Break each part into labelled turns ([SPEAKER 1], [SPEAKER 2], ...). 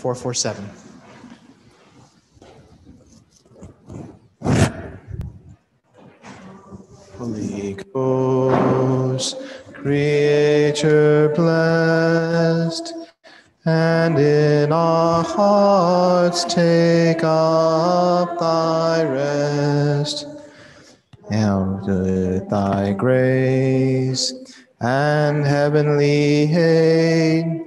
[SPEAKER 1] 447. Holy Ghost, Creator blessed, and in our hearts take up thy rest. And with thy grace and heavenly aid,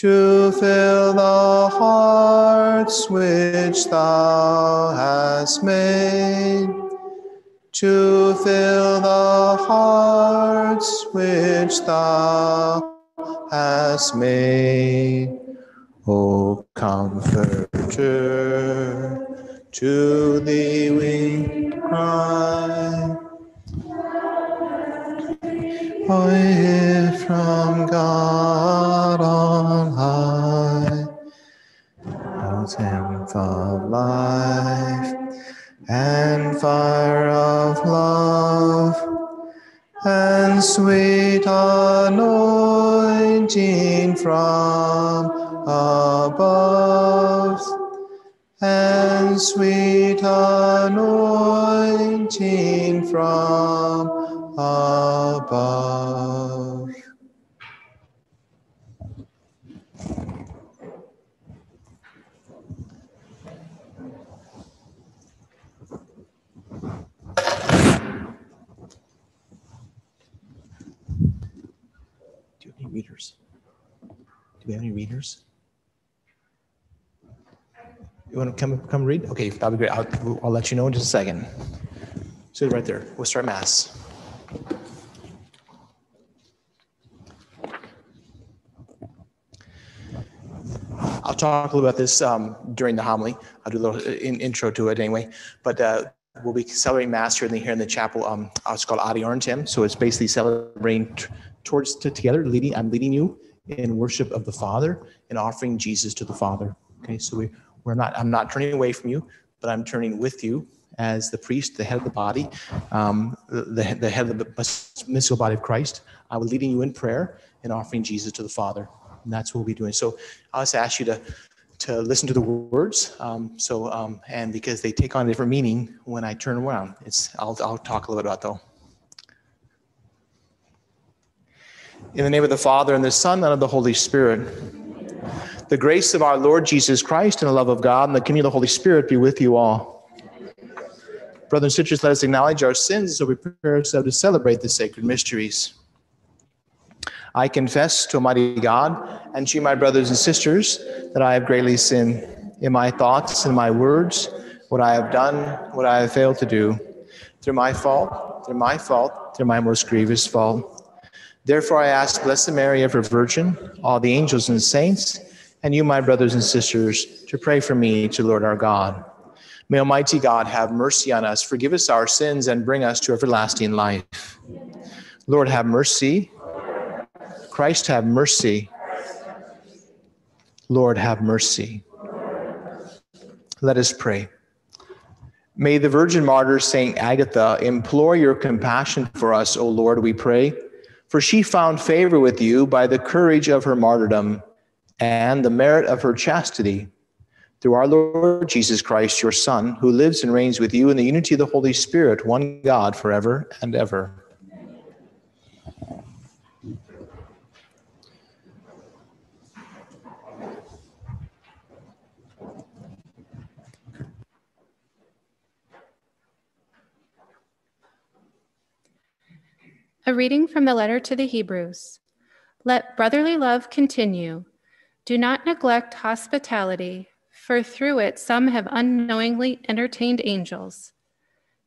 [SPEAKER 1] to fill the hearts which thou hast made to fill the hearts which thou hast made. O Comforter, to thee we cry. O if from God of life and fire of love and sweet anointing from above and sweet anointing from above. Do you have any readers? Do we have any readers? You want to come come read? Okay, that'll be great. I'll, I'll let you know in just a second. So right there, we'll start mass. I'll talk a little about this um, during the homily. I'll do a little in, intro to it anyway. But uh, we'll be celebrating Mass here in the, here in the chapel. Um, it's called Ad Orientem. So it's basically celebrating towards to, together. Leading, I'm leading you in worship of the Father and offering Jesus to the Father. Okay, so we, we're not. I'm not turning away from you, but I'm turning with you as the priest, the head of the body, um, the, the head of the mystical body of Christ. I will leading you in prayer and offering Jesus to the Father. And that's what we'll be doing. So I'll just ask you to to listen to the words. Um, so um, and because they take on a different meaning when I turn around. It's I'll I'll talk a little bit about though. In the name of the Father and the Son and of the Holy Spirit. The grace of our Lord Jesus Christ and the love of God and the communion of the Holy Spirit be with you all. Brothers and sisters, let us acknowledge our sins so we prepare ourselves to celebrate the sacred mysteries. I confess to Almighty God and to you, my brothers and sisters, that I have greatly sinned in my thoughts and my words, what I have done, what I have failed to do, through my fault, through my fault, through my most grievous fault. Therefore, I ask Blessed Mary, ever Virgin, all the angels and saints, and you, my brothers and sisters, to pray for me to Lord our God. May Almighty God have mercy on us, forgive us our sins, and bring us to everlasting life. Lord, have mercy. Christ, have mercy. Lord, have mercy. Let us pray. May the Virgin Martyr Saint Agatha implore your compassion for us, O Lord, we pray, for she found favor with you by the courage of her martyrdom and the merit of her chastity. Through our Lord Jesus Christ, your Son, who lives and reigns with you in the unity of the Holy Spirit, one God, forever and ever.
[SPEAKER 2] A reading from the letter to the Hebrews. Let brotherly love continue. Do not neglect hospitality, for through it some have unknowingly entertained angels.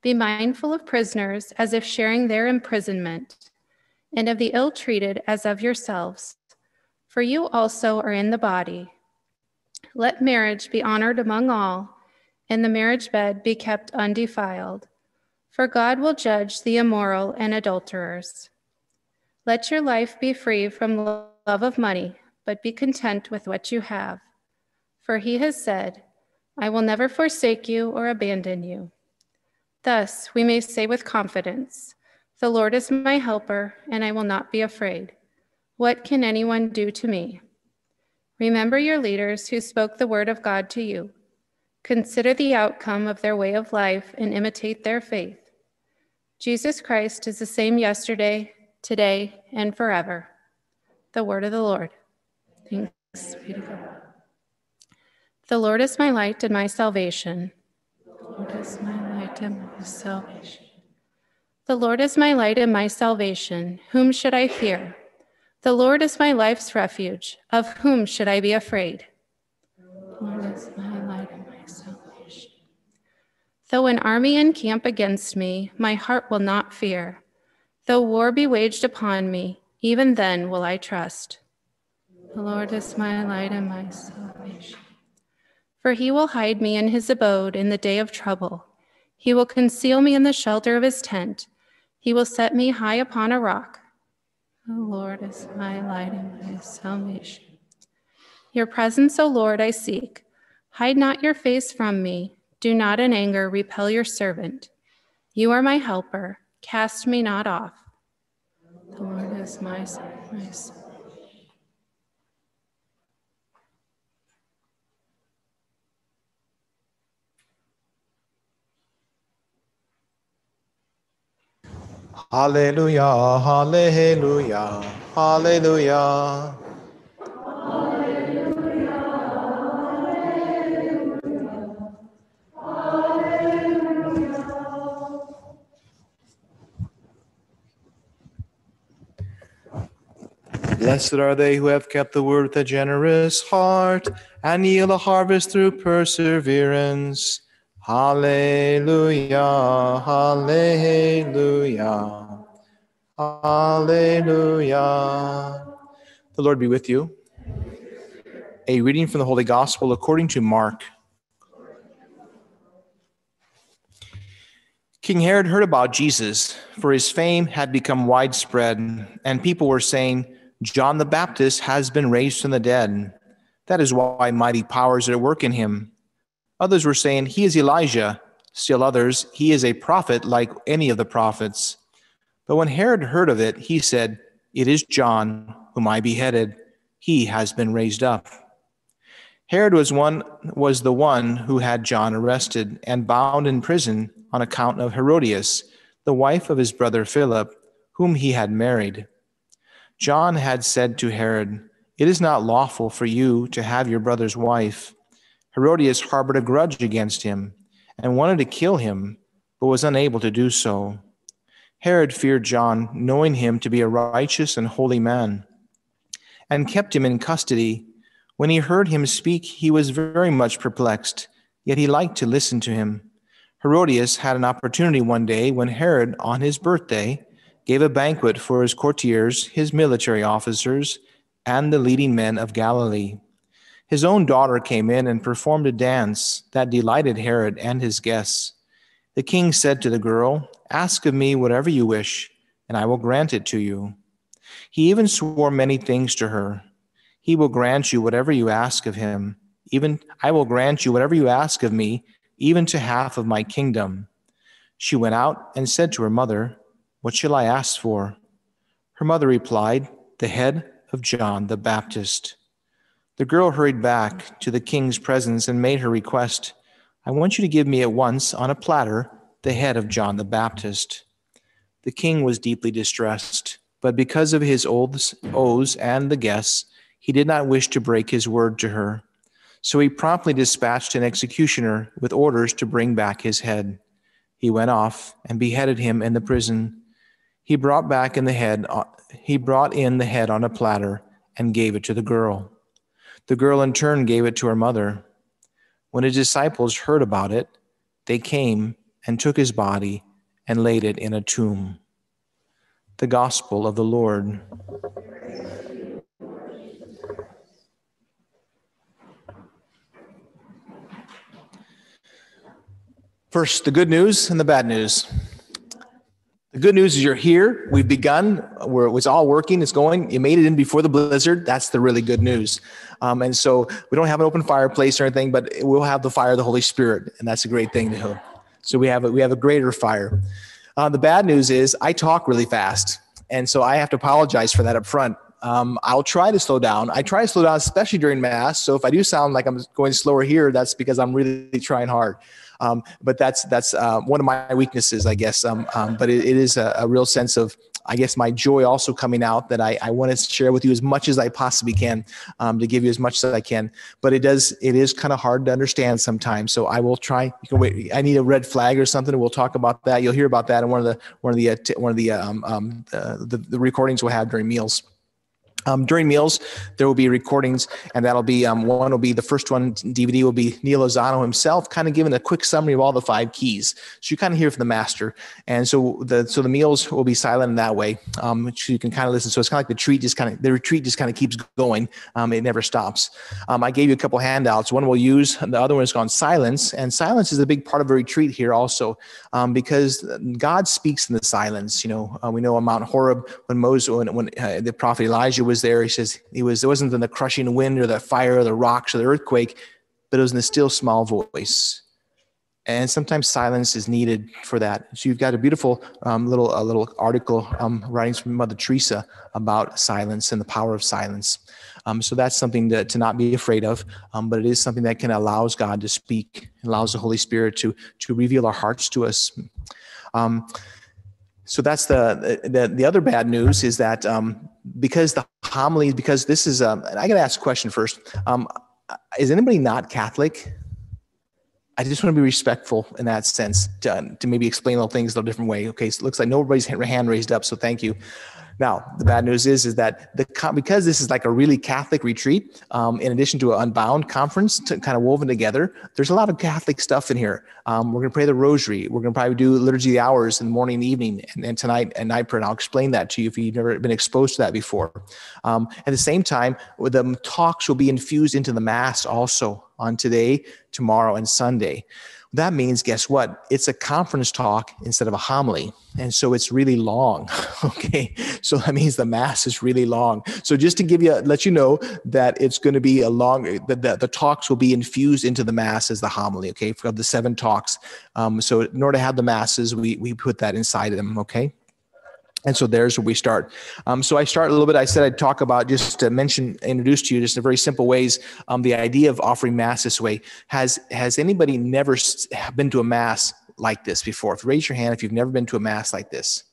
[SPEAKER 2] Be mindful of prisoners as if sharing their imprisonment, and of the ill treated as of yourselves, for you also are in the body. Let marriage be honored among all, and the marriage bed be kept undefiled for God will judge the immoral and adulterers. Let your life be free from love of money, but be content with what you have. For he has said, I will never forsake you or abandon you. Thus we may say with confidence, The Lord is my helper, and I will not be afraid. What can anyone do to me? Remember your leaders who spoke the word of God to you. Consider the outcome of their way of life and imitate their faith. Jesus Christ is the same yesterday, today, and forever. The word of the Lord. Thanks be to God. The Lord is my light and my salvation. The Lord is my light and my salvation. The Lord is my light and my salvation. Whom should I fear? The Lord is my life's refuge. Of whom should I be afraid? The Lord is my light and my salvation. Though an army encamp against me, my heart will not fear. Though war be waged upon me, even then will I trust. The Lord is my light and my salvation. For he will hide me in his abode in the day of trouble. He will conceal me in the shelter of his tent. He will set me high upon a rock. The Lord is my light and my salvation. Your presence, O Lord, I seek. Hide not your face from me. Do not in anger repel your servant. You are my helper. Cast me not off. The Lord is my, my.
[SPEAKER 1] Hallelujah, hallelujah, hallelujah. Blessed are they who have kept the word with a generous heart and yield a harvest through perseverance. Hallelujah, hallelujah, hallelujah. The Lord be with you. A reading from the Holy Gospel according to Mark. King Herod heard about Jesus, for his fame had become widespread, and people were saying, John the Baptist has been raised from the dead. That is why mighty powers are at work in him. Others were saying, He is Elijah. Still others, He is a prophet like any of the prophets. But when Herod heard of it, he said, It is John, whom I beheaded. He has been raised up. Herod was one was the one who had John arrested and bound in prison on account of Herodias, the wife of his brother Philip, whom he had married. John had said to Herod, It is not lawful for you to have your brother's wife. Herodias harbored a grudge against him and wanted to kill him, but was unable to do so. Herod feared John, knowing him to be a righteous and holy man, and kept him in custody. When he heard him speak, he was very much perplexed, yet he liked to listen to him. Herodias had an opportunity one day when Herod, on his birthday, gave a banquet for his courtiers, his military officers, and the leading men of Galilee. His own daughter came in and performed a dance that delighted Herod and his guests. The king said to the girl, Ask of me whatever you wish, and I will grant it to you. He even swore many things to her. He will grant you whatever you ask of him. Even I will grant you whatever you ask of me, even to half of my kingdom. She went out and said to her mother, What shall I ask for? Her mother replied, The head of John the Baptist. The girl hurried back to the king's presence and made her request I want you to give me at once, on a platter, the head of John the Baptist. The king was deeply distressed, but because of his oaths, and the guests, he did not wish to break his word to her. So he promptly dispatched an executioner with orders to bring back his head. He went off and beheaded him in the prison. He brought back in the head uh, he brought in the head on a platter and gave it to the girl. The girl in turn gave it to her mother. When his disciples heard about it, they came and took his body and laid it in a tomb. The Gospel of the Lord. First, the good news and the bad news. The good news is you're here. We've begun. We're, it's all working. It's going. You made it in before the blizzard. That's the really good news. Um, and so we don't have an open fireplace or anything, but we'll have the fire of the Holy Spirit, and that's a great thing to do. So we have a, we have a greater fire. Uh, the bad news is I talk really fast, and so I have to apologize for that up front. Um, I'll try to slow down. I try to slow down, especially during mass. So if I do sound like I'm going slower here, that's because I'm really trying hard. Um, but that's that's uh, one of my weaknesses, I guess. Um, um, but it, it is a, a, real sense of, I guess, my joy also coming out that I, I want to share with you as much as I possibly can um, to give you as much as I can. But it does it is kind of hard to understand sometimes. So I will try. You can wait. I need a red flag or something. We'll talk about that. You'll hear about that in one of the one of the uh, t- one of the, um, um, the the recordings we'll have during meals. Um, during meals, there will be recordings, and that'll be um, one will be the first one. DVD will be Neil Lozano himself, kind of giving a quick summary of all the five keys. So you kind of hear from the master, and so the so the meals will be silent in that way, um, which you can kind of listen. So it's kind of like the retreat just kind of the retreat just kind of keeps going. Um, it never stops. Um, I gave you a couple handouts. One we'll use, the other one is called silence, and silence is a big part of a retreat here also, um, because God speaks in the silence. You know, uh, we know on Mount Horeb when Moses, when, when uh, the prophet Elijah was was there. He says he was, it wasn't in the crushing wind or the fire or the rocks or the earthquake, but it was in the still small voice. And sometimes silence is needed for that. So you've got a beautiful um, little a little article um, writings from Mother Teresa about silence and the power of silence. Um, so that's something to, to not be afraid of, um, but it is something that can allows God to speak, allows the Holy Spirit to to reveal our hearts to us. Um, so that's the, the the other bad news is that um, because the homily, because this is um, I got to ask a question first. Um, is anybody not Catholic? I just want to be respectful in that sense to, to maybe explain little things a little different way. Okay, so it looks like nobody's hand raised up, so thank you. Now, the bad news is is that the because this is like a really Catholic retreat, um, in addition to an Unbound conference, to, kind of woven together. There's a lot of Catholic stuff in here. Um, we're going to pray the Rosary. We're going to probably do liturgy of the hours in the morning and evening, and, and tonight and night prayer. And I'll explain that to you if you've never been exposed to that before. Um, at the same time, the talks will be infused into the Mass also on today, tomorrow, and Sunday that means guess what? It's a conference talk instead of a homily. And so it's really long okay? So that means the mass is really long. So just to give you let you know that it's going to be a long the, the, the talks will be infused into the mass as the homily okay? For the seven talks. Um, so in order to have the masses we we put that inside of them okay and so there's where we start. Um, so I start a little bit. I said I'd talk about just to mention, introduce to you just in very simple ways um, the idea of offering mass this way. Has has anybody never been to a mass like this before? If raise your hand, if you've never been to a mass like this.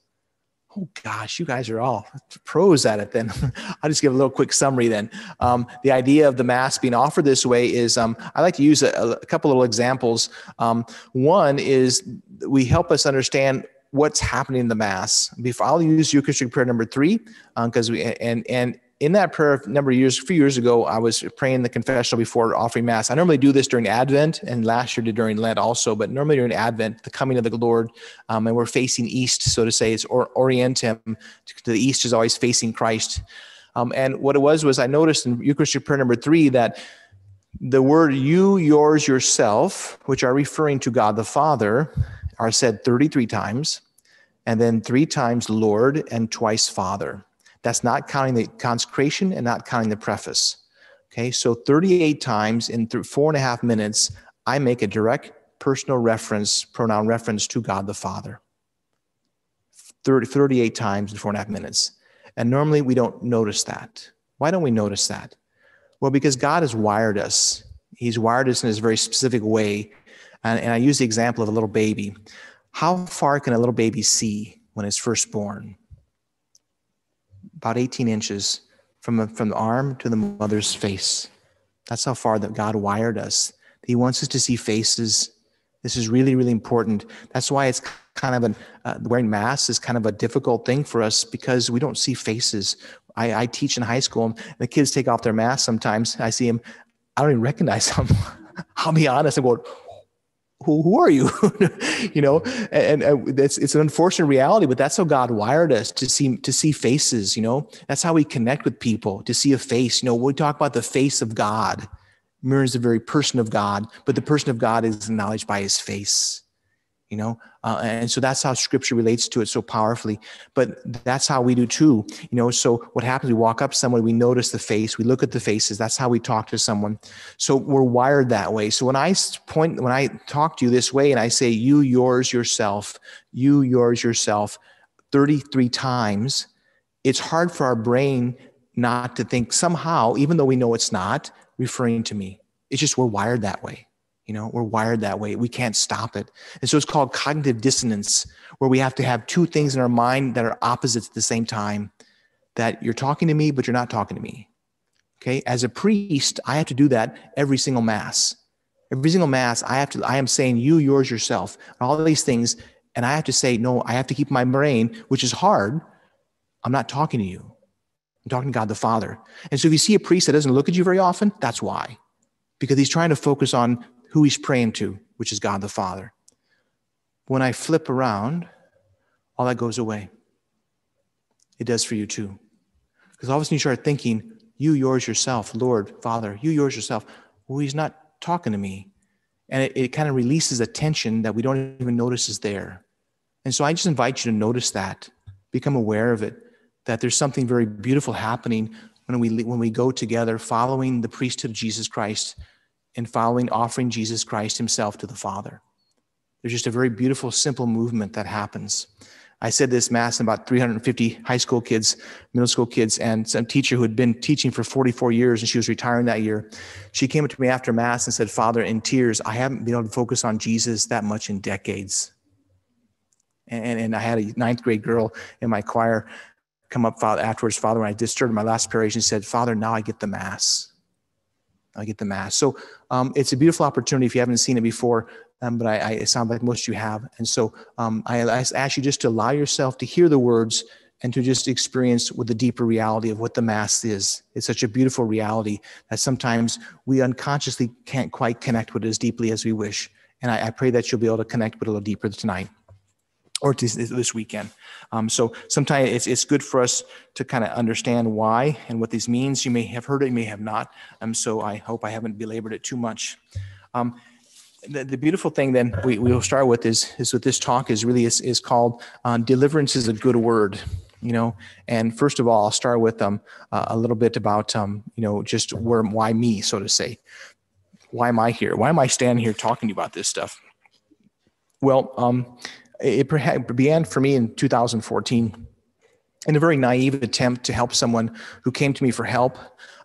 [SPEAKER 1] Oh gosh, you guys are all pros at it. Then I'll just give a little quick summary. Then um, the idea of the mass being offered this way is um, I like to use a, a couple little examples. Um, one is we help us understand what's happening in the mass. Before I'll use Eucharistic prayer number three because um, we and and in that prayer a number of years, a few years ago, I was praying the confessional before offering mass. I normally do this during Advent, and last year did during Lent also. But normally during Advent, the coming of the Lord, um, and we're facing east, so to say, it's or, orientem. To the east is always facing Christ. Um, and what it was was I noticed in Eucharistic prayer number three that the word "you," "yours," "yourself," which are referring to God the Father, are said 33 times, and then three times Lord and twice Father. That's not counting the consecration and not counting the preface. Okay, so 38 times in th- four and a half minutes, I make a direct personal reference, pronoun reference to God the Father. 30, 38 times in four and a half minutes. And normally we don't notice that. Why don't we notice that? Well, because God has wired us. He's wired us in a very specific way and, and I use the example of a little baby. How far can a little baby see when it's first born? About 18 inches from, from the arm to the mother's face. That's how far that God wired us. He wants us to see faces. This is really, really important. That's why it's kind of an uh, wearing masks is kind of a difficult thing for us because we don't see faces. I, I teach in high school, and the kids take off their masks sometimes. I see them, I don't even recognize them. I'll be honest. I'm going, who, who are you? you know, and, and it's, it's an unfortunate reality, but that's how God wired us to see, to see faces, you know, that's how we connect with people to see a face. You know, we talk about the face of God mirrors the very person of God, but the person of God is acknowledged by his face you know uh, and so that's how scripture relates to it so powerfully. But that's how we do too you know. So what happens we walk up someone we notice the face we look at the faces. That's how we talk to someone. So we're wired that way. So when i point when i talk to you this way and i say you yours yourself you yours yourself 33 times it's hard for our brain not to think somehow, even though we know it's not, referring to me. It's just we're wired that way. You know, we're wired that way. We can't stop it. And so it's called cognitive dissonance, where we have to have two things in our mind that are opposites at the same time that you're talking to me, but you're not talking to me. Okay. As a priest, I have to do that every single mass. Every single mass, I have to, I am saying you, yours, yourself, all these things. And I have to say, no, I have to keep my brain, which is hard. I'm not talking to you. I'm talking to God the Father. And so if you see a priest that doesn't look at you very often, that's why. Because he's trying to focus on who he's praying to, which is God the Father. When I flip around, all that goes away. It does for you too. Because all of a sudden you start thinking, you, yours, yourself, Lord, Father, you, yours, yourself. Well, he's not talking to me. And it, it kind of releases a tension that we don't even notice is there. And so I just invite you to notice that, become aware of it, that there's something very beautiful happening when we, when we go together following the priesthood of Jesus Christ and following, offering Jesus Christ himself to the Father. There's just a very beautiful, simple movement that happens. I said this mass in about 350 high school kids, middle school kids, and some teacher who had been teaching for 44 years and she was retiring that year. She came up to me after mass and said, Father, in tears, I haven't been able to focus on Jesus that much in decades. And, and I had a ninth grade girl in my choir come up afterwards, Father, when I disturbed my last parish, and said, Father, now I get the mass. I get the mass. So um, it's a beautiful opportunity if you haven't seen it before, um, but I, I, it sounds like most you have. And so um, I, I ask you just to allow yourself to hear the words and to just experience with the deeper reality of what the mass is. It's such a beautiful reality that sometimes we unconsciously can't quite connect with it as deeply as we wish. And I, I pray that you'll be able to connect with it a little deeper tonight or this, this weekend. Um, so sometimes it's, it's good for us to kind of understand why and what this means. You may have heard it, you may have not. Um, so I hope I haven't belabored it too much. Um, the, the, beautiful thing then we, we will start with is, is with this talk is really is, is called uh, deliverance is a good word you know and first of all i'll start with um, uh, a little bit about um, you know just where why me so to say why am i here why am i standing here talking to you about this stuff well um, it began for me in 2014 in a very naive attempt to help someone who came to me for help,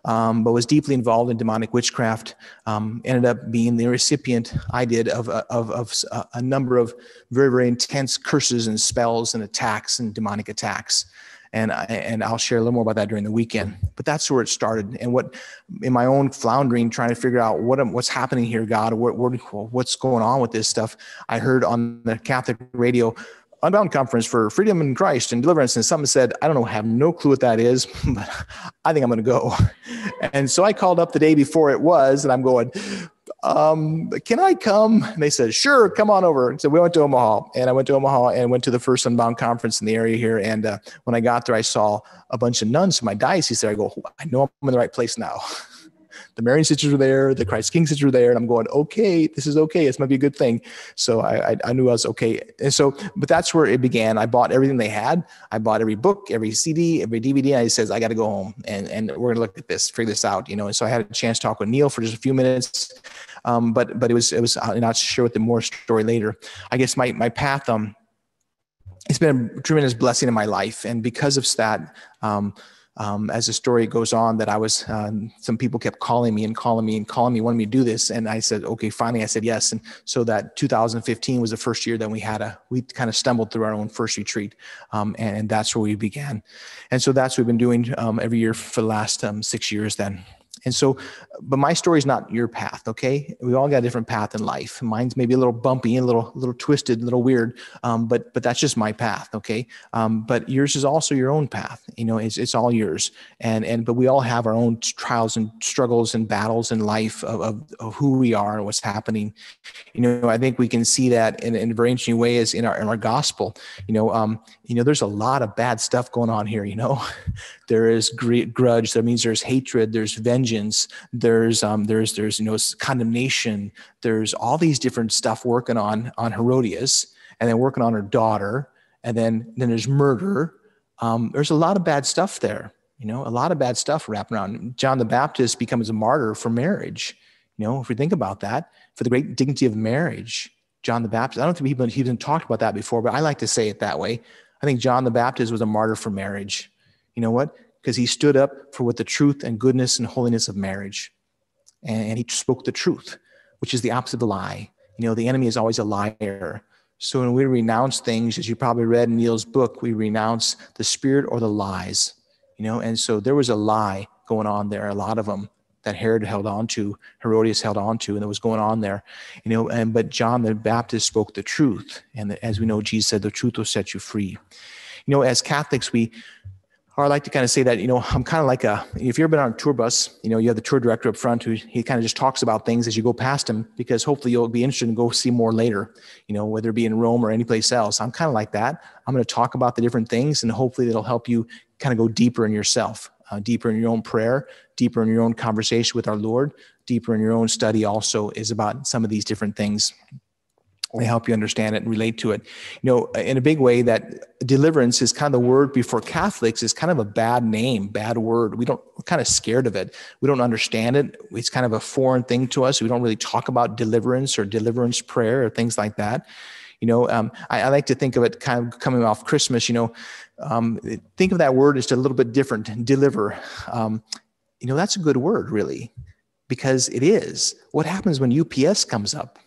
[SPEAKER 1] um, but was deeply involved in demonic witchcraft. Um, ended up being the recipient, I did, of, of, of a number of very, very intense curses and spells and attacks and demonic attacks and I, and I'll share a little more about that during the weekend. But that's where it started, and what in my own floundering, trying to figure out what what's happening here, God, what, what what's going on with this stuff. I heard on the Catholic radio. Unbound Conference for Freedom in Christ and Deliverance. And someone said, I don't know, have no clue what that is, but I think I'm going to go. And so I called up the day before it was, and I'm going, um, can I come? And they said, sure, come on over. So we went to Omaha and I went to Omaha and went to the first Unbound conference in the area here. And uh, when I got there, I saw a bunch of nuns from my diocese there. I go, I know I'm in the right place now. the Marian sisters were there, the Christ King sisters were there, and I'm going, okay, this is okay. This might be a good thing. So I, I, I, knew I was okay. And so, but that's where it began. I bought everything they had. I bought every book, every CD, every DVD. And I says, I got to go home and, and we're going to look at this, figure this out, you know? And so I had a chance to talk with Neil for just a few minutes. Um, but, but it was, it was, and I'll share with the more story later. I guess my, my path, um, it's been a tremendous blessing in my life. And because of that, um, um, as the story goes on that I was, um, some people kept calling me and calling me and calling me, wanting me to do this. And I said, okay, finally I said yes. And so that 2015 was the first year that we had a, we kind of stumbled through our own first retreat. Um, and, and, that's where we began. And so that's what we've been doing um, every year for the last um, six years then. And so, but my story is not your path, okay? We all got a different path in life. Mine's maybe a little bumpy, a little, little twisted, a little weird, um, but but that's just my path, okay? Um, but yours is also your own path. You know, it's it's all yours. And and but we all have our own trials and struggles and battles in life of, of, of who we are and what's happening. You know, I think we can see that in, in a very interesting way is in our in our gospel. You know, um, you know, there's a lot of bad stuff going on here. You know, there is grudge. That means there's hatred. There's vengeance. There's um, there's there's you know condemnation. There's all these different stuff working on on Herodias, and then working on her daughter, and then then there's murder. Um, there's a lot of bad stuff there. You know, a lot of bad stuff wrapping around. John the Baptist becomes a martyr for marriage. You know, if we think about that, for the great dignity of marriage. John the Baptist. I don't think people even talked about that before, but I like to say it that way. I think John the Baptist was a martyr for marriage. You know what? because he stood up for what the truth and goodness and holiness of marriage. And, he spoke the truth, which is the opposite of the lie. You know, the enemy is always a liar. So when we renounce things, as you probably read in Neil's book, we renounce the spirit or the lies, you know, and so there was a lie going on there, a lot of them that Herod held on to, Herodias held on to, and that was going on there, you know, and but John the Baptist spoke the truth. And as we know, Jesus said, the truth will set you free. You know, as Catholics, we or I like to kind of say that, you know, I'm kind of like a, if you've ever been on a tour bus, you know, you have the tour director up front who he kind of just talks about things as you go past him because hopefully you'll be interested and go see more later, you know, whether it be in Rome or anyplace else. I'm kind of like that. I'm going to talk about the different things and hopefully that'll help you kind of go deeper in yourself, uh, deeper in your own prayer, deeper in your own conversation with our Lord, deeper in your own study also is about some of these different things help you understand it and relate to it. You know, in a big way, that deliverance is kind of the word before Catholics is kind of a bad name, bad word. We don't, we're kind of scared of it. We don't understand it. It's kind of a foreign thing to us. We don't really talk about deliverance or deliverance prayer or things like that. You know, um, I, I, like to think of it kind of coming off Christmas. You know, um, think of that word as a little bit different. Deliver. Um, you know, that's a good word, really, because it is. What happens when UPS comes up?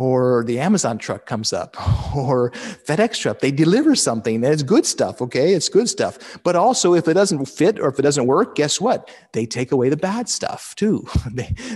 [SPEAKER 1] Or the Amazon truck comes up or FedEx truck. They deliver something it's good stuff. Okay. It's good stuff. But also, if it doesn't fit or if it doesn't work, guess what? They take away the bad stuff too.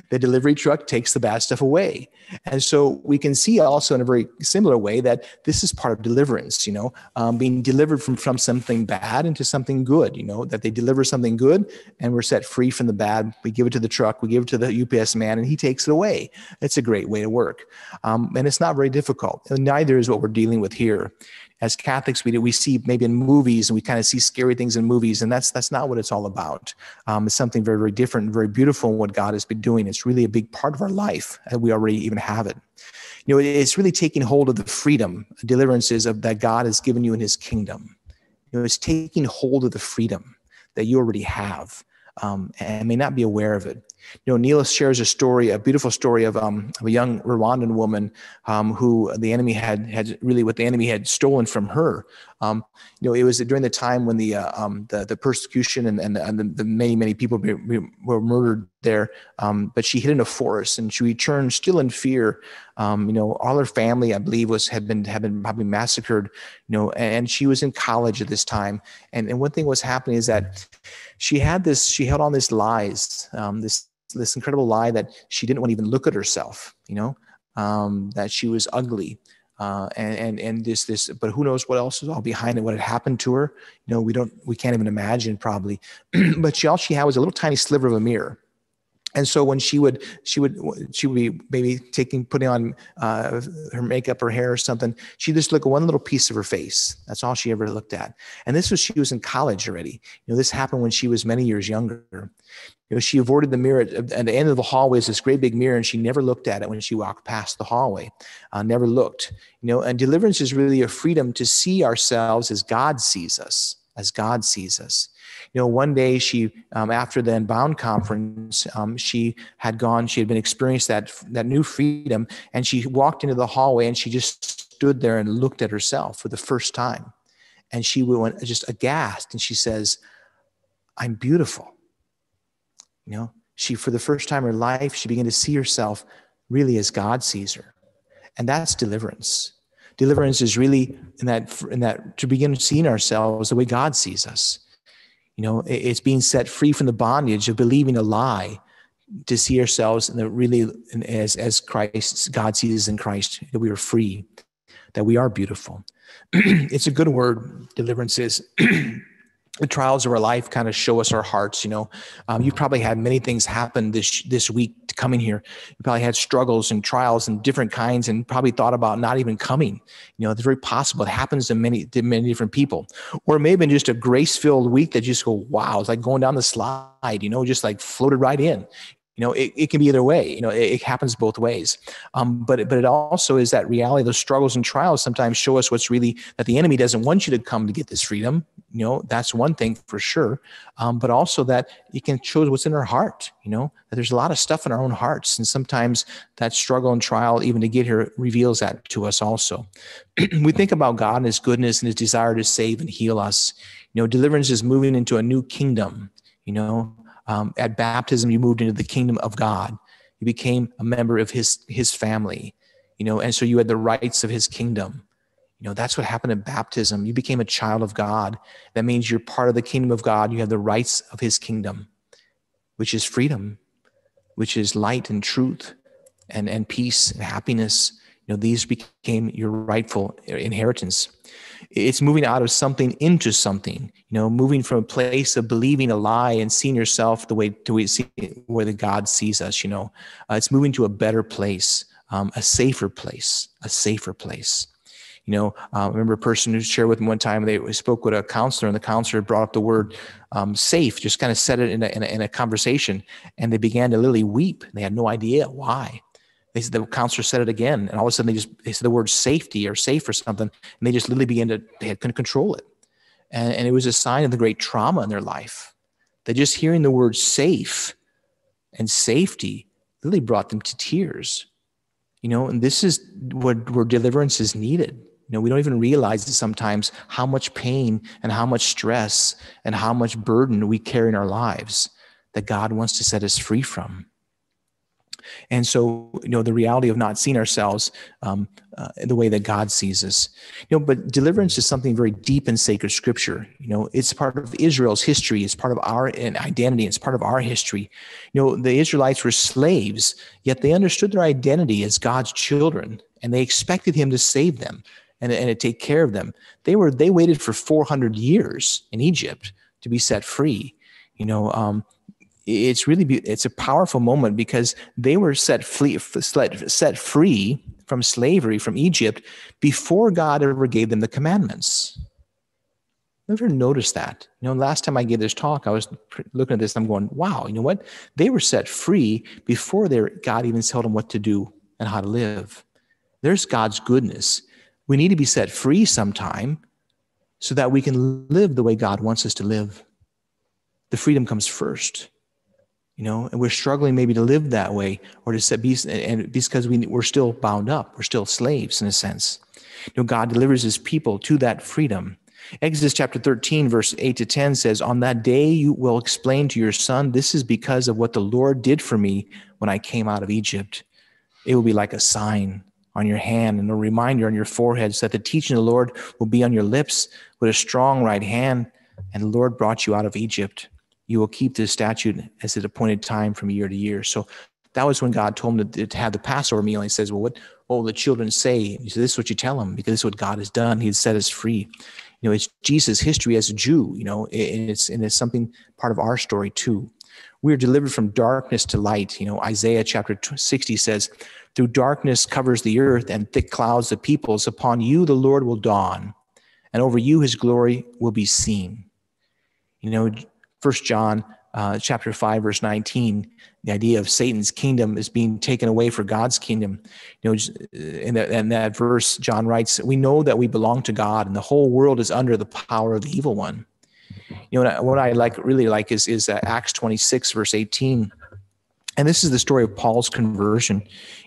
[SPEAKER 1] the delivery truck takes the bad stuff away. And so we can see also in a very similar way that this is part of deliverance, you know, um, being delivered from, from something bad into something good, you know, that they deliver something good and we're set free from the bad. We give it to the truck, we give it to the UPS man, and he takes it away. It's a great way to work. Um, um, and it's not very difficult. And neither is what we're dealing with here. As Catholics, we we see maybe in movies and we kind of see scary things in movies, and that's that's not what it's all about. Um, it's something very very different, very beautiful. What God has been doing, it's really a big part of our life, and we already even have it. You know, it's really taking hold of the freedom, deliverances of that God has given you in His kingdom. You know, it's taking hold of the freedom that you already have um, and may not be aware of it. You know, Neil shares a story, a beautiful story of, um, of a young Rwandan woman um, who the enemy had had really what the enemy had stolen from her. Um, you know, it was during the time when the uh, um, the, the persecution and, and, the, and the, the many many people were murdered there. Um, but she hid in a forest and she returned still in fear. Um, you know, all her family, I believe, was had been had been probably massacred. You know, and she was in college at this time. And and one thing was happening is that she had this, she held on this lies, this this incredible lie that she didn't want to even look at herself. You know, um, that she was ugly. Uh, and and and this this but who knows what else is all behind it what had happened to her you know we don't we can't even imagine probably but she all she had was a little tiny sliver of a mirror and so when she would she would she would be maybe taking putting on uh, her makeup or hair or something she just look at one little piece of her face. That's all she ever looked at. And this was she was in college already. You know this happened when she was many years younger. You know she avoided the mirror. At, at the end of the hallway is this great big mirror and she never looked at it when she walked past the hallway. Uh, never looked. You know and deliverance is really a freedom to see ourselves as god sees us as god sees us you know, one day she, um, after the Unbound conference, um, she had gone, she had been experienced that, that new freedom, and she walked into the hallway and she just stood there and looked at herself for the first time. And she went just aghast and she says, I'm beautiful. You know, she, for the first time in her life, she began to see herself really as God sees her. And that's deliverance. Deliverance is really in that, in that to begin seeing ourselves the way God sees us. You know, it's being set free from the bondage of believing a lie to see ourselves in the really as as Christ, God sees us in Christ, that we are free, that we are beautiful. it's a good word, deliverance is. the trials of our life kind of show us our hearts. You know, um, you've probably had many things happen this this week coming here. You probably had struggles and trials and different kinds, and probably thought about not even coming. You know, it's very possible. It happens to many to many different people, or maybe just a grace filled week that just go, wow, it's like going down the slide. You know, just like floated right in You know, it, it can be either way. You know, it, it happens both ways. Um, but but it also is that reality. Those struggles and trials sometimes show us what's really that the enemy doesn't want you to come to get this freedom. You know, that's one thing for sure. Um, but also that it can show what's in our heart. You know, that there's a lot of stuff in our own hearts, and sometimes that struggle and trial, even to get here, reveals that to us also. we think about God and His goodness and His desire to save and heal us. You know, deliverance is moving into a new kingdom. You know, um, at baptism, you moved into the kingdom of God. You became a member of his, his family, you know, and so you had the rights of his kingdom. You know, that's what happened at baptism. You became a child of God. That means you're part of the kingdom of God. You have the rights of his kingdom, which is freedom, which is light and truth and, and peace and happiness. You know, these became your rightful inheritance. It's moving out of something into something, you know, moving from a place of believing a lie and seeing yourself the way to we see where the God sees us, you know. Uh, it's moving to a better place, um, a safer place, a safer place. You know, uh, I remember a person who shared with me one time, they spoke with a counselor, and the counselor brought up the word um, safe, just kind of said it in a, in a, in a conversation, and they began to literally weep. They had no idea why. They said the counselor said it again, and all of a sudden they just they said the word safety or safe or something, and they just literally began to they couldn't control it, and, and it was a sign of the great trauma in their life. That just hearing the word safe and safety really brought them to tears, you know. And this is what where deliverance is needed. You know, we don't even realize sometimes how much pain and how much stress and how much burden we carry in our lives that God wants to set us free from. And so, you know, the reality of not seeing ourselves um, uh, the way that God sees us, you know, but deliverance is something very deep in sacred scripture. You know, it's part of Israel's history, it's part of our identity, it's part of our history. You know, the Israelites were slaves, yet they understood their identity as God's children and they expected Him to save them and, and to take care of them. They were, they waited for 400 years in Egypt to be set free. You know, um, it's really it's a powerful moment because they were set free, set free from slavery from Egypt before God ever gave them the commandments. Never noticed that. You know, last time I gave this talk, I was looking at this. I'm going, wow. You know what? They were set free before their God even told them what to do and how to live. There's God's goodness. We need to be set free sometime so that we can live the way God wants us to live. The freedom comes first you know, and we're struggling maybe to live that way or to set be, and because we, we're still bound up, we're still slaves in a sense. You know, God delivers his people to that freedom. Exodus chapter 13, verse 8 to 10 says, On that day you will explain to your son, This is because of what the Lord did for me when I came out of Egypt. It will be like a sign on your hand and a reminder on your forehead, so that the teaching of the Lord will be on your lips with a strong right hand. And the Lord brought you out of Egypt you will keep this statute as an appointed time from year to year. So that was when God told him to, to have the Passover meal. And he says, Well, what, what will the children say? He said, This is what you tell them because this is what God has done. He's set us free. You know, it's Jesus' history as a Jew, you know, and it's, and it's something part of our story too. We are delivered from darkness to light. You know, Isaiah chapter 60 says, Through darkness covers the earth and thick clouds the peoples. Upon you the Lord will dawn, and over you his glory will be seen. You know, First John uh, chapter 5 verse 19 the idea of satan's kingdom is being taken away for god's kingdom. You know in that, in that verse john writes we know that we belong to god and the whole world is under the power of the evil one. You know what I, what I like really like is is uh, acts 26 verse 18 and this is the story of paul's conversion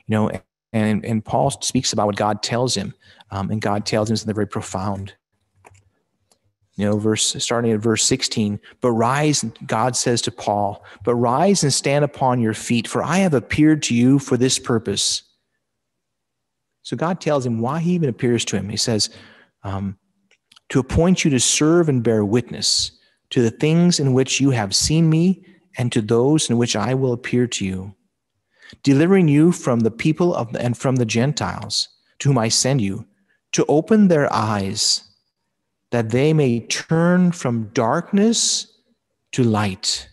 [SPEAKER 1] you know and and paul speaks about what god tells him um, and god tells him something very profound you know, verse starting at verse 16, but rise, God says to Paul, but rise and stand upon your feet, for I have appeared to you for this purpose. So God tells him why he even appears to him. He says, um, to appoint you to serve and bear witness to the things in which you have seen me and to those in which I will appear to you, delivering you from the people of and from the Gentiles to whom I send you, to open their eyes that they may turn from darkness to light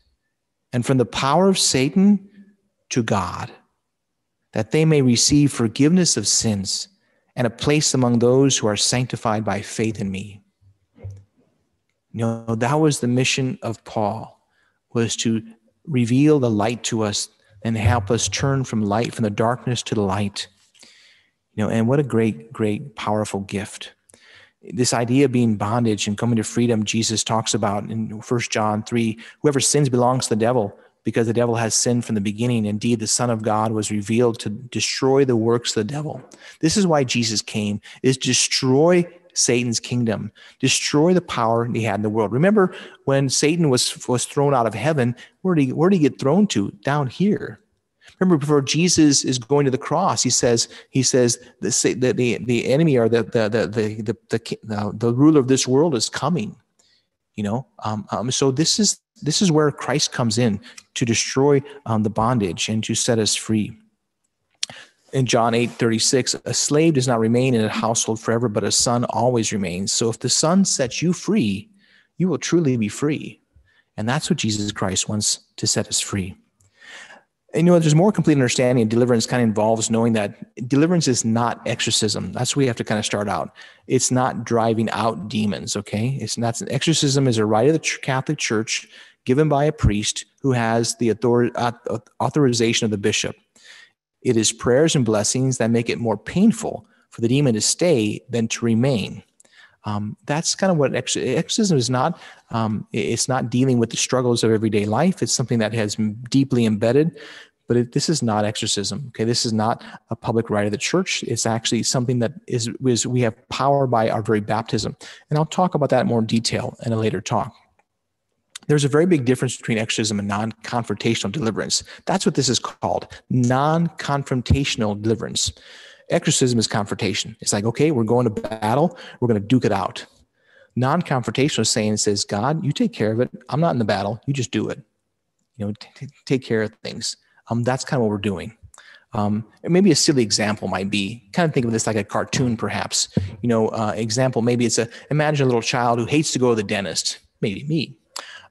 [SPEAKER 1] and from the power of Satan to God, that they may receive forgiveness of sins and a place among those who are sanctified by faith in me. You know, that was the mission of Paul, was to reveal the light to us and help us turn from light, from the darkness to the light. You know, and what a great, great, powerful gift. This idea of being bondage and coming to freedom, Jesus talks about in First John 3 whoever sins belongs to the devil because the devil has sinned from the beginning. Indeed, the Son of God was revealed to destroy the works of the devil. This is why Jesus came, is destroy Satan's kingdom, destroy the power he had in the world. Remember when Satan was, was thrown out of heaven, where did, he, where did he get thrown to? Down here. Remember, before Jesus is going to the cross, he says, he says the, the, the, the enemy or the, the, the, the, the, the, the ruler of this world is coming. You know, um, um, so this is this is where Christ comes in to destroy um, the bondage and to set us free in John 8 36, a slave does not remain in a household forever, but a son always remains. So if the son sets you free, you will truly be free. And that's what Jesus Christ wants to set us free. And you know, there's more complete understanding of deliverance kind of involves knowing that deliverance is not exorcism. That's where we have to kind of start out. It's not driving out demons, okay? It's not exorcism is a rite of the Catholic Church given by a priest who has the author, authorization of the bishop. It is prayers and blessings that make it more painful for the demon to stay than to remain. Um, that's kind of what exorcism is not. Um, it's not dealing with the struggles of everyday life. It's something that has deeply embedded. But it, this is not exorcism. Okay, this is not a public rite of the church. It's actually something that is, is we have power by our very baptism, and I'll talk about that in more detail in a later talk. There's a very big difference between exorcism and non confrontational deliverance. That's what this is called non confrontational deliverance. Exorcism is confrontation. It's like, okay, we're going to battle, we're going to duke it out. Non confrontational saying, says, God, you take care of it. I'm not in the battle. You just do it. You know, t- take care of things. Um, that's kind of what we're doing. Um, maybe a silly example might be kind of think of this like a cartoon, perhaps. You know, uh, example maybe it's a imagine a little child who hates to go to the dentist, maybe me,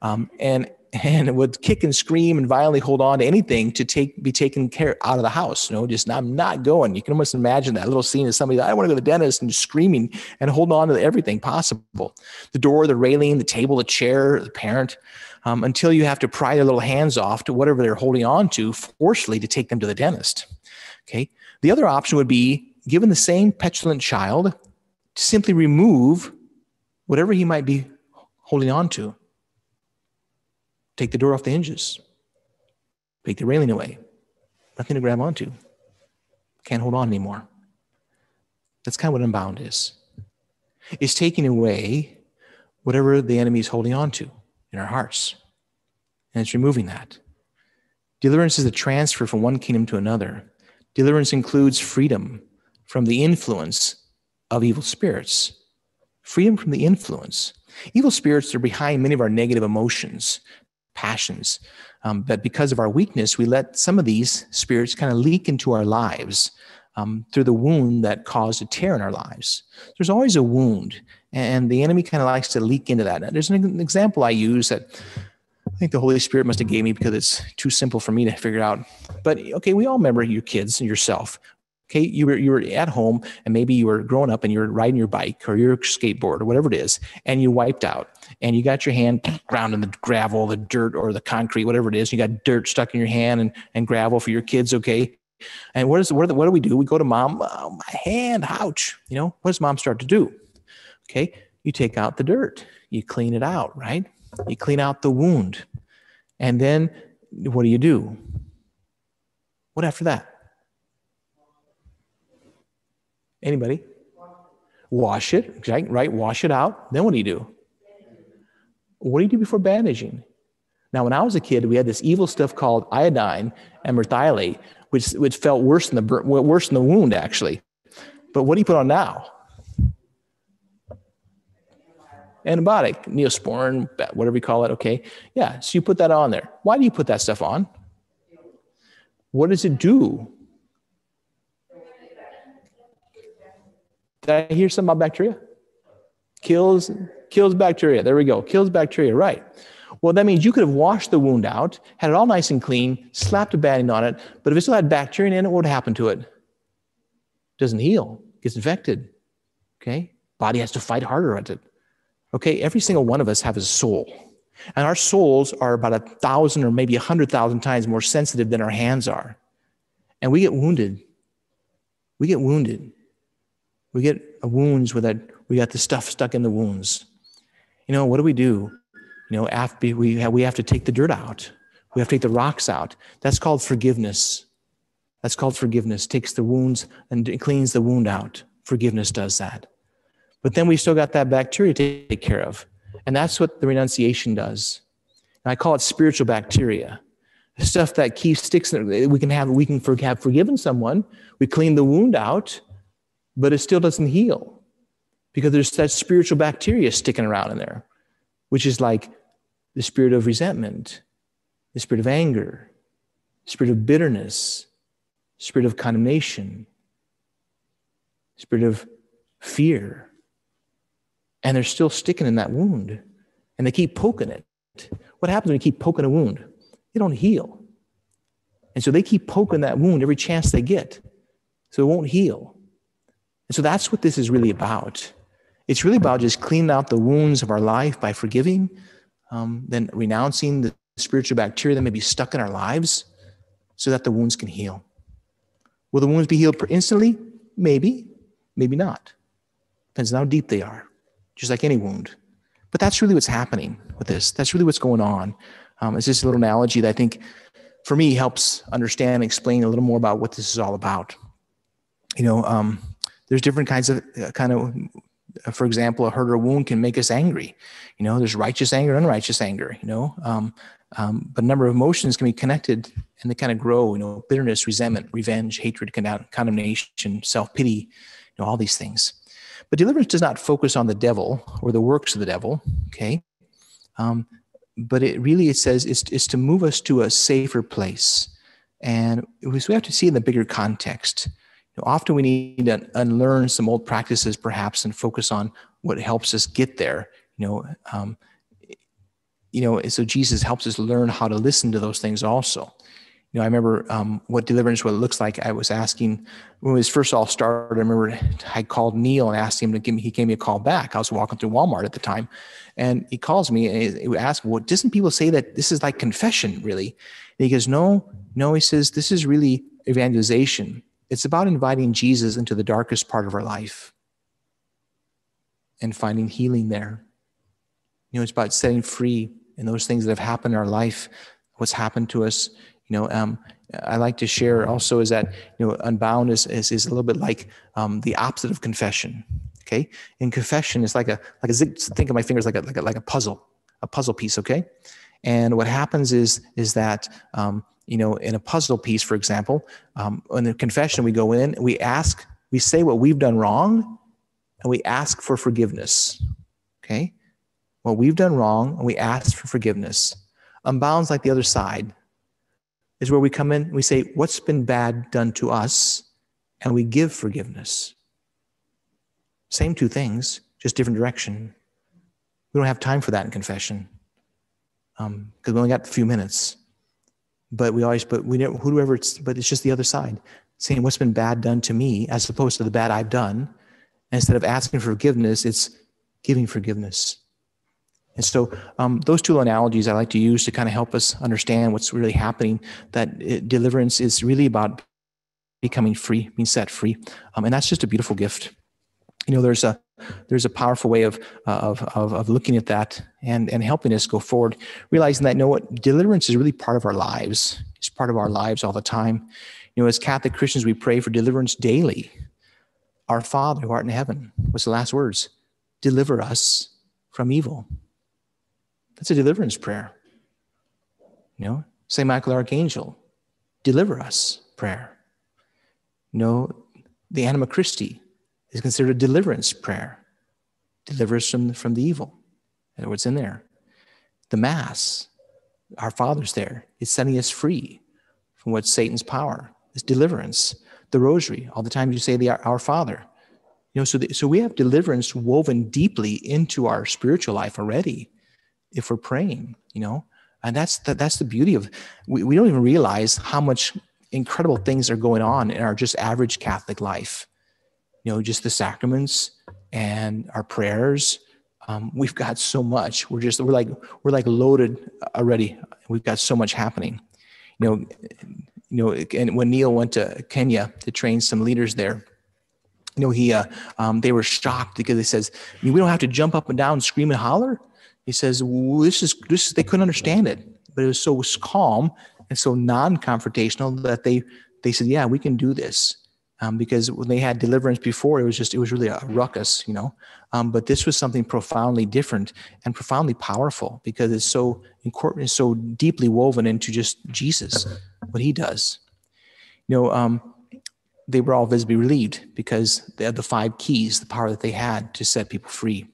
[SPEAKER 1] um, and and would kick and scream and violently hold on to anything to take be taken care out of the house. You know, just I'm not going. You can almost imagine that little scene of somebody I want to go to the dentist and screaming and holding on to everything possible, the door, the railing, the table, the chair, the parent, um, until you have to pry their little hands off to whatever they're holding on to forcefully to take them to the dentist. Okay. The other option would be given the same petulant child, to simply remove whatever he might be holding on to Take the door off the hinges. Take the railing away. Nothing to grab onto. Can't hold on anymore. That's kind of what unbound is. It's taking away whatever the enemy is holding on to in our hearts. And it's removing that. Deliverance is the transfer from one kingdom to another. Deliverance includes freedom from the influence of evil spirits. Freedom from the influence. Evil spirits are behind many of our negative emotions, passions. Um, but because of our weakness, we let some of these spirits kind of leak into our lives um, through the wound that caused a tear in our lives. There's always a wound, and the enemy kind of likes to leak into that. There's an example I use that I think the Holy Spirit must have gave me because it's too simple for me to figure out. But okay, we all remember your kids and yourself. Okay, you were you were at home and maybe you were growing up and you were riding your bike or your skateboard or whatever it is, and you wiped out and you got your hand ground in the gravel, the dirt, or the concrete, whatever it is. You got dirt stuck in your hand and, and gravel for your kids, okay? And what is what, what do we do? We go to mom, oh, my hand, ouch. You know, what does mom start to do? Okay, you take out the dirt, you clean it out, right? You clean out the wound. And then what do you do? What after that? Anybody? Wash it, right? Wash it out. Then what do you do? What do you do before bandaging? Now, when I was a kid, we had this evil stuff called iodine and merthiolate, which, which felt worse than the worse than the wound actually. But what do you put on now? Antibiotic, neosporin, whatever you call it. Okay, yeah. So you put that on there. Why do you put that stuff on? What does it do? Did I hear something about bacteria? Kills kills bacteria. There we go. Kills bacteria. Right. Well, that means you could have washed the wound out, had it all nice and clean, slapped a bandage on it, but if it still had bacteria in it, what would happen to it? it doesn't heal, gets infected. Okay? Body has to fight harder at it. Okay, every single one of us have a soul. And our souls are about a thousand or maybe a hundred thousand times more sensitive than our hands are. And we get wounded. We get wounded. We get wounds with that, we got the stuff stuck in the wounds. You know, what do we do? You know, after we have, we have to take the dirt out. We have to take the rocks out. That's called forgiveness. That's called forgiveness. Takes the wounds and cleans the wound out. Forgiveness does that. But then we still got that bacteria to take care of. And that's what the renunciation does. And I call it spiritual bacteria. The stuff that keeps sticks. We can have, we can have forgiven someone. We clean the wound out, but it still doesn't heal because there's that spiritual bacteria sticking around in there, which is like the spirit of resentment, the spirit of anger, spirit of bitterness, spirit of condemnation, spirit of fear. And they're still sticking in that wound and they keep poking it. What happens when you keep poking a wound? You don't heal. And so they keep poking that wound every chance they get. So it won't heal. And so that's what this is really about. It's really about just cleaning out the wounds of our life by forgiving, um, then renouncing the spiritual bacteria that may be stuck in our lives so that the wounds can heal. Will the wounds be healed instantly? Maybe, maybe not. Depends on how deep they are, just like any wound. But that's really what's happening with this. That's really what's going on. Um, it's just a little analogy that I think for me helps understand and explain a little more about what this is all about. You know, um, there's different kinds of uh, kind of uh, for example, a hurt or wound can make us angry. You know, there's righteous anger unrighteous anger. You know, um, um, but a number of emotions can be connected and they kind of grow. You know, bitterness, resentment, revenge, hatred, condemnation, self pity. You know, all these things. But deliverance does not focus on the devil or the works of the devil. Okay, um, but it really it says it's, it's to move us to a safer place, and we have to see in the bigger context often we need to unlearn some old practices, perhaps, and focus on what helps us get there. You know, um, you know. So Jesus helps us learn how to listen to those things also. You know, I remember um, what deliverance, what it looks like. I was asking when it was first all started. I remember I called Neal and asked him to give me. He gave me a call back. I was walking through Walmart at the time, and he calls me and he asked, "Well, doesn't people say that this is like confession, really?" And he goes, "No, no." He says, "This is really evangelization." It's about inviting Jesus into the darkest part of our life and finding healing there. You know, it's about setting free in those things that have happened in our life, what's happened to us. You know, um, I like to share also is that, you know, unbound is, is, is a little bit like um, the opposite of confession. Okay. In confession, it's like a, like a, think of my fingers like a, like a, like a puzzle, a puzzle piece. Okay. And what happens is, is that, um, you know, in a puzzle piece, for example, um, in the confession, we go in, we ask, we say what we've done wrong, and we ask for forgiveness. Okay? What we've done wrong, and we ask for forgiveness. Unbounds like the other side is where we come in, we say, What's been bad done to us? And we give forgiveness. Same two things, just different direction. We don't have time for that in confession because um, we only got a few minutes. But we always but we never whoever it's but it's just the other side saying what's been bad done to me as opposed to the bad i've done. And instead of asking for forgiveness it's giving forgiveness. And so um, those two analogies i like to use to kind of help us understand what's really happening that it, deliverance is really about becoming free being set free. Um, and that's just a beautiful gift. You know there's a there's a powerful way of, of, of, of, looking at that and, and helping us go forward, realizing that, you know what, deliverance is really part of our lives. It's part of our lives all the time. You know, as Catholic Christians, we pray for deliverance daily. Our Father who art in heaven, what's the last words? Deliver us from evil. That's a deliverance prayer. You know, St. Michael Archangel, deliver us prayer. You know, the Anima Christi, is considered a deliverance prayer. Deliver us from, from the evil. What's in there. The Mass, our Father's there, is setting us free from what Satan's power. It's deliverance. The Rosary, all the time you say the Our Father. You know, so, the, so we have deliverance woven deeply into our spiritual life already if we're praying, you know. And that's the, that's the beauty of we, we don't even realize how much incredible things are going on in our just average Catholic life you know, just the sacraments and our prayers, um, we've got so much. We're just we're like we're like loaded already. We've got so much happening. You know, you know. And when Neal went to Kenya to train some leaders there, you know, he uh, um, they were shocked because he says, I mean, "We don't have to jump up and down, scream and holler." He says, well, "This is this." They couldn't understand it, but it was so calm and so non-confrontational that they they said, "Yeah, we can do this." Um, because when they had deliverance before, it was just it was really a ruckus, you know. Um, but this was something profoundly different and profoundly powerful because it's so incorporated, so deeply woven into just Jesus, what He does. You know, um, they were all visibly relieved because they had the five keys, the power that they had to set people free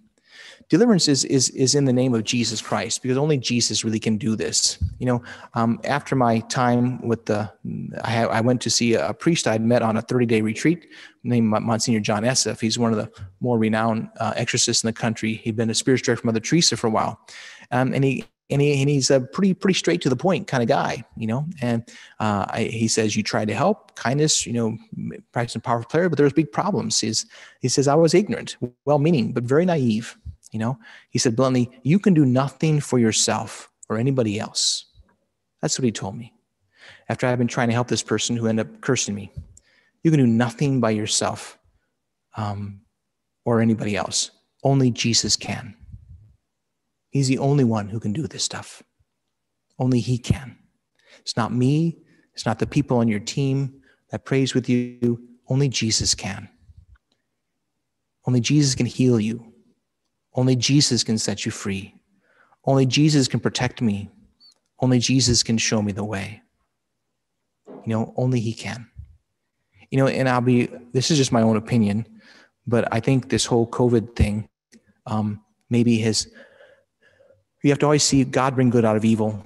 [SPEAKER 1] deliverance is, is, is in the name of Jesus Christ because only Jesus really can do this. You know, um, after my time with the, I, I, went to see a priest I'd met on a 30 day retreat named Monsignor John Esseff. He's one of the more renowned uh, exorcists in the country. He'd been a spiritual director for Mother Teresa for a while. Um, and he, and, he, and he's a pretty pretty straight to the point kind of guy, you know. And uh, I, he says you try to help, kindness, you know, practicing powerful prayer, but there's big problems. He's, he says I was ignorant, well-meaning, but very naive. You know, he said bluntly, You can do nothing for yourself or anybody else. That's what he told me. After I've been trying to help this person who ended up cursing me, you can do nothing by yourself um, or anybody else. Only Jesus can. He's the only one who can do this stuff. Only He can. It's not me, it's not the people on your team that prays with you. Only Jesus can. Only Jesus can heal you. Only Jesus can set you free. Only Jesus can protect me. Only Jesus can show me the way. You know, only He can. You know, and I'll be, this is just my own opinion, but I think this whole COVID thing um, maybe has, you have to always see God bring good out of evil.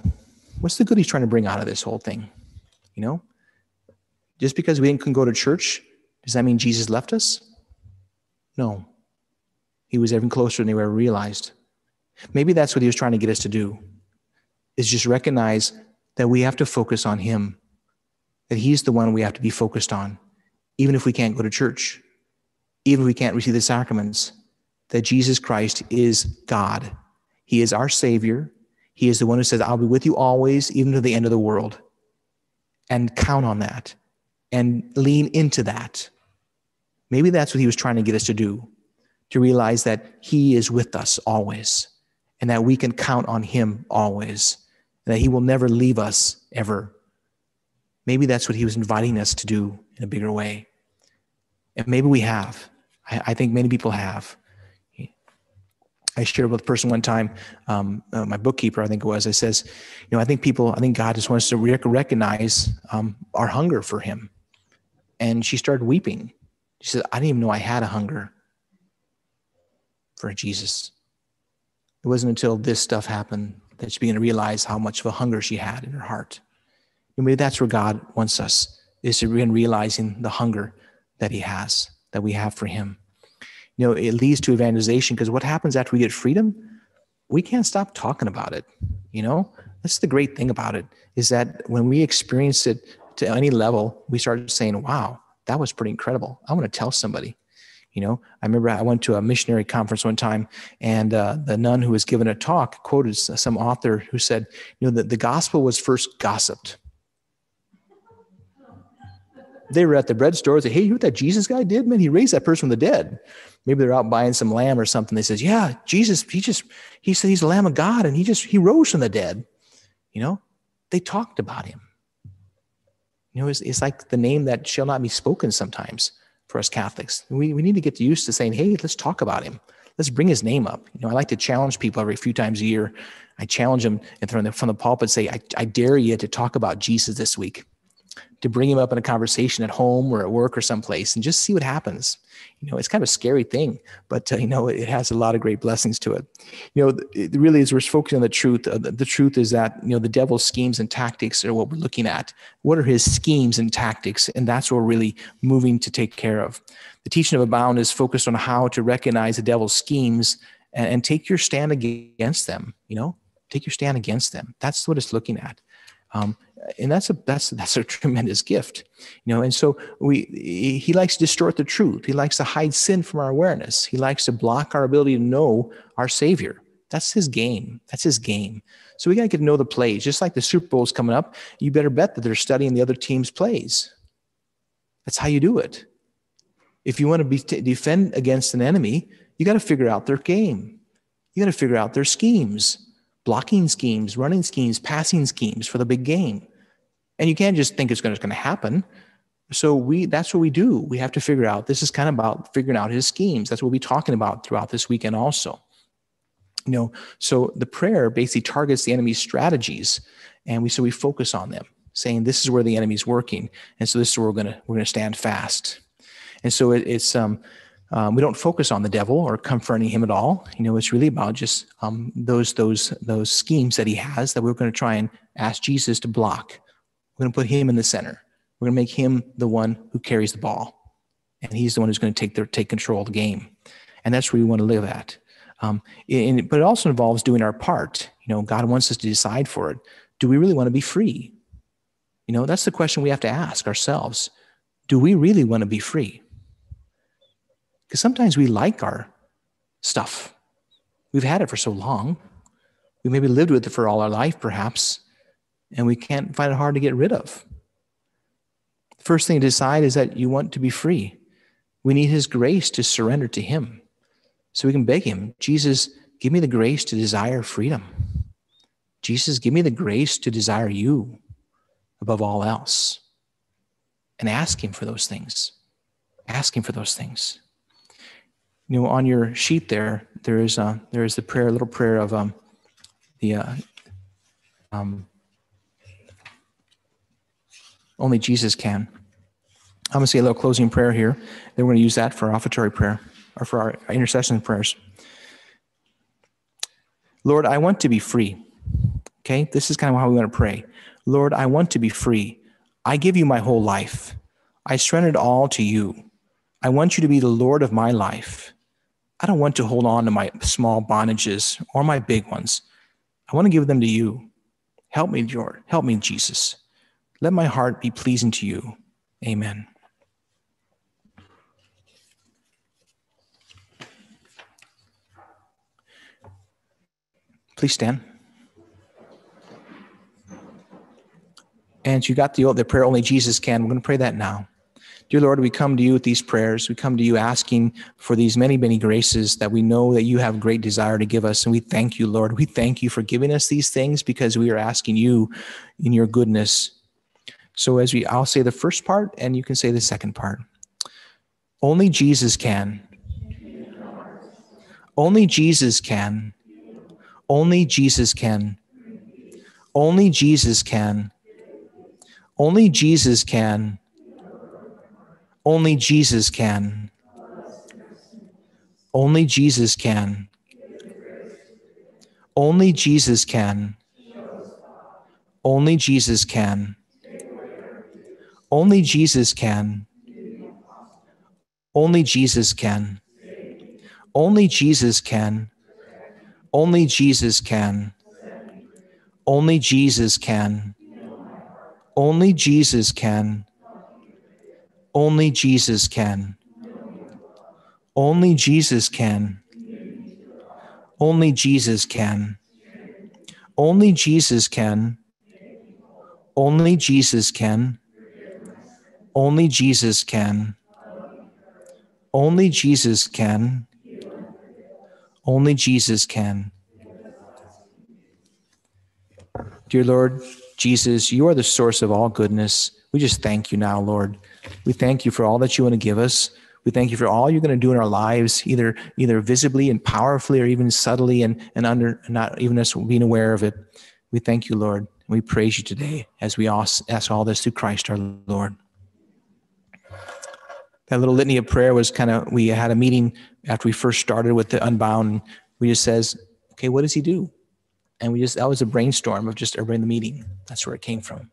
[SPEAKER 1] What's the good He's trying to bring out of this whole thing? You know, just because we didn't go to church, does that mean Jesus left us? No he was even closer than they ever realized. Maybe that's what he was trying to get us to do, is just recognize that we have to focus on him, that he's the one we have to be focused on, even if we can't go to church, even if we can't receive the sacraments, that Jesus Christ is God. He is our Savior. He is the one who says, I'll be with you always, even to the end of the world. And count on that and lean into that. Maybe that's what he was trying to get us to do to realize that He is with us always and that we can count on Him always, that He will never leave us ever. Maybe that's what He was inviting us to do in a bigger way. And maybe we have. I, I think many people have. I shared with a person one time, um, uh, my bookkeeper, I think it was, I says, you know, I think people, I think God just wants us to rec- recognize um, our hunger for Him. And she started weeping. She said, I didn't even know I had a hunger for Jesus. It wasn't until this stuff happened that she began to realize how much of a hunger she had in her heart. And maybe that's where God wants us, is to begin realizing the hunger that he has, that we have for him. You know, it leads to evangelization because what happens after we get freedom? We can't stop talking about it. You know, that's the great thing about it is that when we experience it to any level, we start saying, wow, that was pretty incredible. I want to tell somebody. You know, I remember I went to a missionary conference one time, and uh, the nun who was giving a talk quoted some author who said, "You know, that the gospel was first gossiped." They were at the bread store. They, hey, you know what that Jesus guy did? Man, he raised that person from the dead. Maybe they're out buying some lamb or something. They says, yeah, Jesus, he just, he said he's the Lamb of God, and he just, he rose from the dead. You know, they talked about him. You know, it's, it's like the name that shall not be spoken sometimes for us Catholics. We, we need to get used to saying, hey, let's talk about him. Let's bring his name up. You know, I like to challenge people every few times a year. I challenge them and from the, from the pulpit say, I, I dare you to talk about Jesus this week to bring him up in a conversation at home or at work or someplace and just see what happens. You know, it's kind of a scary thing, but uh, you know, it has a lot of great blessings to it. You know, it really is we're focusing on the truth. Uh, the, the, truth is that you know the devil's schemes and tactics are what we're looking at. What are his schemes and tactics, and that's what we're really moving to take care of. The teaching of Unbound is focused on how to recognize the devil's schemes and, and take your stand against them. You know, take your stand against them. That's what it's looking at. Um, and that's a that's that's a tremendous gift you know and so we he likes to distort the truth. He likes to hide sin from our awareness. He likes to block our ability to know our savior. That's his game. That's his game. So we got to get to know the plays. Just like the super bowl is coming up you better bet that they're studying the other team's plays. That's how you do it. If you want to be t- defend against an enemy you got to figure out their game. You got to figure out their schemes blocking schemes, running schemes, passing schemes for the big game. And you can't just think it's going to happen. So we that's what we do. We have to figure out this is kind of about figuring out his schemes. That's what we'll be talking about throughout this weekend also. You know, so the prayer basically targets the enemy's strategies and we so we focus on them, saying this is where the enemy's working. And so this is where we're gonna we're gonna stand fast. And so it, it's um um, we don't focus on the devil or confronting him at all. You know, it's really about just um, those those those schemes that he has that we're going to try and ask Jesus to block. We're going to put him in the center. We're going to make him the one who carries the ball, and he's the one who's going to take their take control of the game. And that's where we want to live at. Um, and, but it also involves doing our part. You know, God wants us to decide for it. Do we really want to be free? You know, that's the question we have to ask ourselves. Do we really want to be free? Because sometimes we like our stuff. We've had it for so long. We maybe lived with it for all our life, perhaps, and we can't find it hard to get rid of. First thing to decide is that you want to be free. We need His grace to surrender to Him. So we can beg Him, Jesus, give me the grace to desire freedom. Jesus, give me the grace to desire you above all else. And ask Him for those things. Ask Him for those things you know, on your sheet there, there is uh, there is the prayer, little prayer of um, the uh, um, only Jesus can. I'm going to say a little closing prayer here. Then we're going to use that for our offertory prayer or for our intercession prayers. Lord, I want to be free. Okay, this is kind of how we want to pray. Lord, I want to be free. I give you my whole life. I surrender it all to you. I want you to be the Lord of my life. I don't want to hold on to my small bondages or my big ones. I want to give them to you. Help me, Lord. Help me, Jesus. Let my heart be pleasing to you. Amen. Please stand. And you got the, the prayer only Jesus can. We're going to pray that now. Dear Lord, we come to you with these prayers. We come to you asking for these many, many graces that we know that you have great desire to give us. And we thank you, Lord. We thank you for giving us these things because we are asking you in your goodness. So as we I'll say the first part and you can say the second part. Only Jesus can. Only Jesus can. Only Jesus can. Only Jesus can. Only Jesus can. Only Jesus can. Only Jesus can. Only Jesus can. Only Jesus can. Only Jesus can. Only Jesus can. Only Jesus can. Only Jesus can. Only Jesus can. Only Jesus can. Only Jesus can. Only Jesus can. Only Jesus can. Only Jesus can. Only Jesus can. Only Jesus can. Only Jesus can. Only Jesus can. Dear Lord Jesus, you are the source of all goodness. We just thank you now, Lord. We thank you for all that you want to give us. We thank you for all you're going to do in our lives, either either visibly and powerfully, or even subtly and, and under not even us being aware of it. We thank you, Lord. We praise you today as we ask ask all this through Christ our Lord. That little litany of prayer was kind of we had a meeting after we first started with the Unbound. We just says, okay, what does he do? And we just that was a brainstorm of just everybody in the meeting. That's where it came from.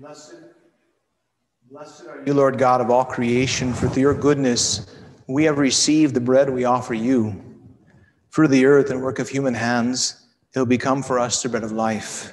[SPEAKER 1] Blessed, blessed are you, Lord God of all creation, for through your goodness we have received the bread we offer you. Through the earth and work of human hands, it will become for us the bread of life.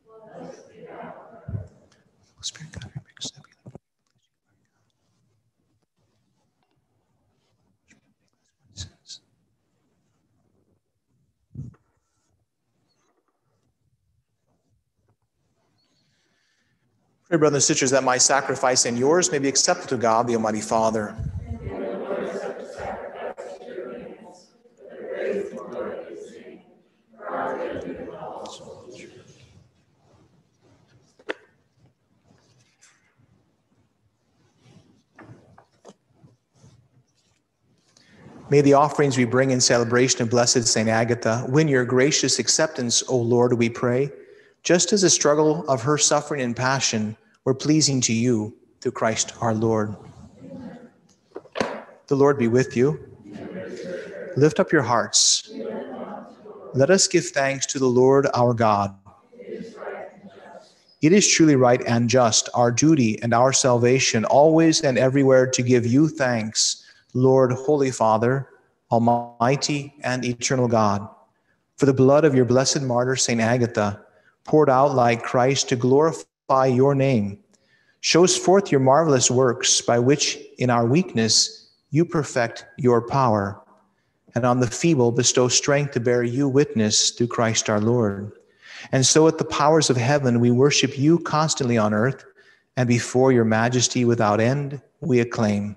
[SPEAKER 1] Pray, brothers and sisters, that my sacrifice and yours may be accepted to God, the Almighty Father. May the offerings we bring in celebration of Blessed St. Agatha win your gracious acceptance, O Lord, we pray, just as the struggle of her suffering and passion were pleasing to you through Christ our Lord. The Lord be with you. Lift up your hearts. Let us give thanks to the Lord our God. It is truly right and just, our duty and our salvation, always and everywhere to give you thanks Lord, Holy Father, Almighty and eternal God, for the blood of your blessed martyr, St. Agatha, poured out like Christ to glorify your name, shows forth your marvelous works by which, in our weakness, you perfect your power, and on the feeble bestow strength to bear you witness through Christ our Lord. And so, at the powers of heaven, we worship you constantly on earth, and before your majesty without end, we acclaim.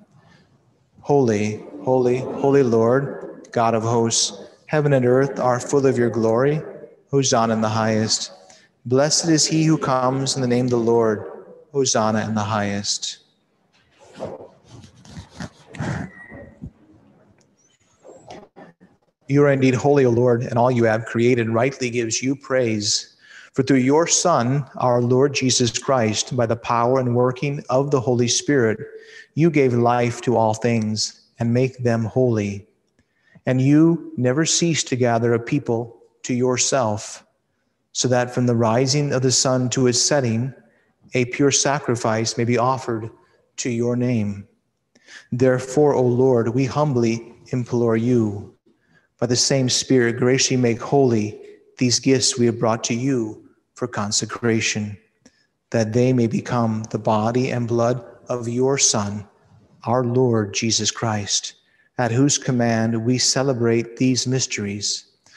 [SPEAKER 1] Holy, holy, holy Lord, God of hosts, heaven and earth are full of your glory. Hosanna in the highest. Blessed is he who comes in the name of the Lord. Hosanna in the highest. You are indeed holy, O Lord, and all you have created rightly gives you praise. For through your Son, our Lord Jesus Christ, by the power and working of the Holy Spirit, you gave life to all things and make them holy. And you never cease to gather a people to yourself, so that from the rising of the sun to its setting, a pure sacrifice may be offered to your name. Therefore, O Lord, we humbly implore you, by the same Spirit, graciously make holy these gifts we have brought to you for consecration, that they may become the body and blood of your Son, our Lord Jesus Christ, at whose command we celebrate these mysteries.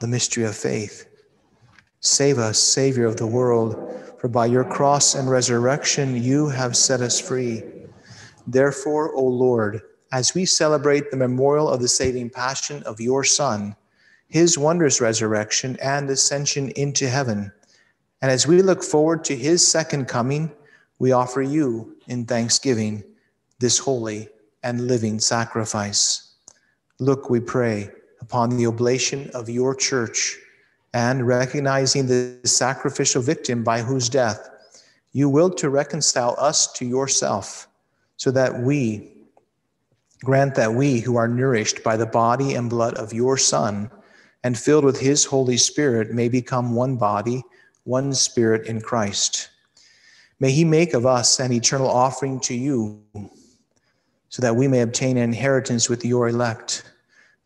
[SPEAKER 1] The mystery of faith. Save us, Savior of the world, for by your cross and resurrection you have set us free. Therefore, O Lord, as we celebrate the memorial of the saving passion of your Son, his wondrous resurrection and ascension into heaven, and as we look forward to his second coming, we offer you in thanksgiving this holy and living sacrifice. Look, we pray, upon the oblation of your church and recognizing the sacrificial victim by whose death you willed to reconcile us to yourself, so that we grant that we who are nourished by the body and blood of your Son and filled with his Holy Spirit may become one body, one spirit in Christ. May he make of us an eternal offering to you, so that we may obtain an inheritance with your elect,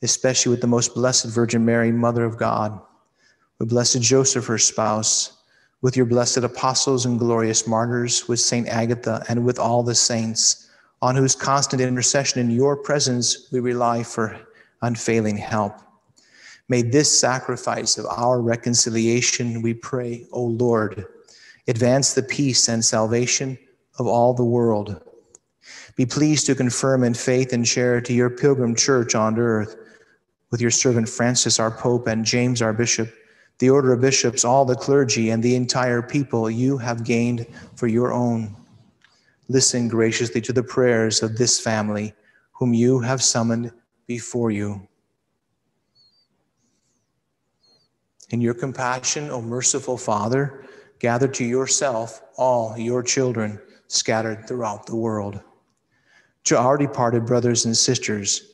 [SPEAKER 1] especially with the most blessed Virgin Mary, Mother of God with blessed Joseph, her spouse, with your blessed apostles and glorious martyrs, with Saint Agatha, and with all the saints, on whose constant intercession in your presence we rely for unfailing help. May this sacrifice of our reconciliation, we pray, O Lord, advance the peace and salvation of all the world. Be pleased to confirm in faith and charity your pilgrim church on earth, with your servant Francis, our Pope, and James, our Bishop the order of bishops, all the clergy, and the entire people you have gained for your own. Listen graciously to the prayers of this family, whom you have summoned before you. In your compassion, O merciful Father, gather to yourself all your children scattered throughout the world. To our departed brothers and sisters,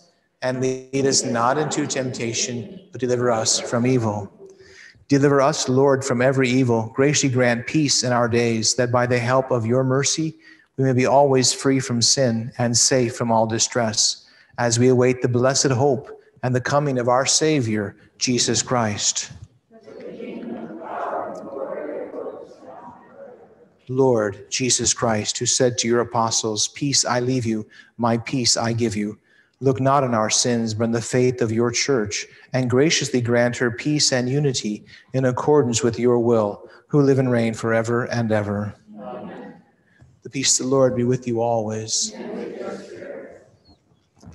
[SPEAKER 1] And lead us not into temptation, but deliver us from evil. Deliver us, Lord, from every evil. Graciously grant peace in our days, that by the help of your mercy we may be always free from sin and safe from all distress, as we await the blessed hope and the coming of our Savior, Jesus Christ. Lord Jesus Christ, who said to your apostles, Peace I leave you, my peace I give you. Look not on our sins, but on the faith of your church, and graciously grant her peace and unity in accordance with your will, who live and reign forever and ever. Amen. The peace of the Lord be with you always.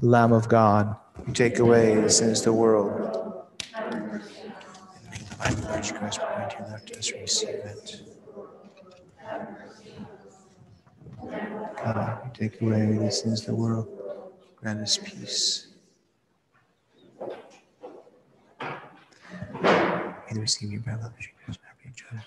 [SPEAKER 1] Lamb of God, you take away the sins of the world. In the name Christ, point your left us, receive it. God, take away the sins of the world grant us peace. May the receive your brother, she does not be judged,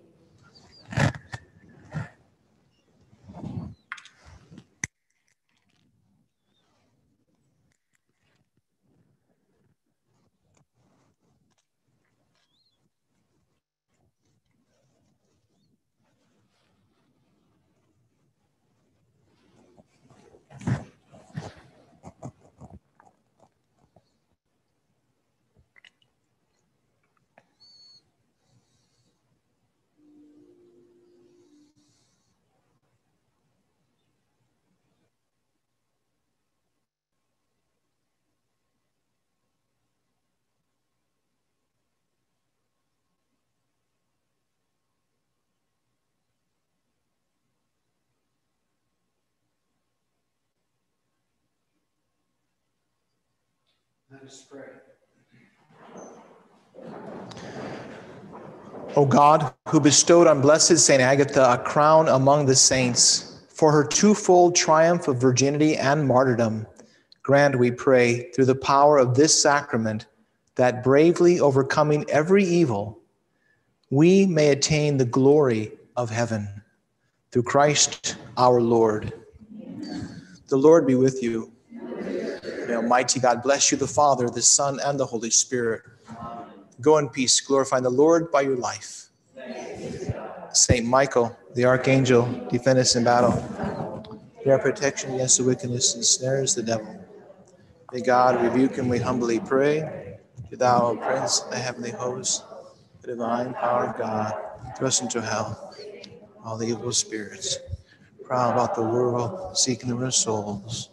[SPEAKER 1] Let us pray. O God, who bestowed on Blessed St. Agatha a crown among the saints for her twofold triumph of virginity and martyrdom, grant, we pray, through the power of this sacrament, that bravely overcoming every evil, we may attain the glory of heaven. Through Christ our Lord. The Lord be with you. May Almighty God bless you, the Father, the Son, and the Holy Spirit. Go in peace, glorifying the Lord by your life. Saint Michael, the archangel, defend us in battle. Be our protection against the wickedness and snares the devil. May God rebuke him, we humbly pray. To thou, O Prince of the heavenly host, the divine power of God, thrust into hell all the evil spirits, prowl about the world, seeking the souls